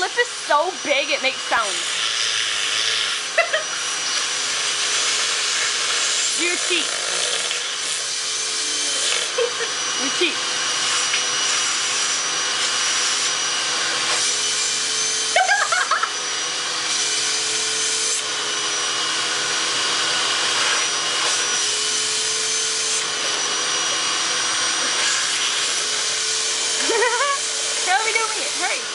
lip is so big it makes sounds. Your teeth. Your teeth. How are we doing it? Hurry. It's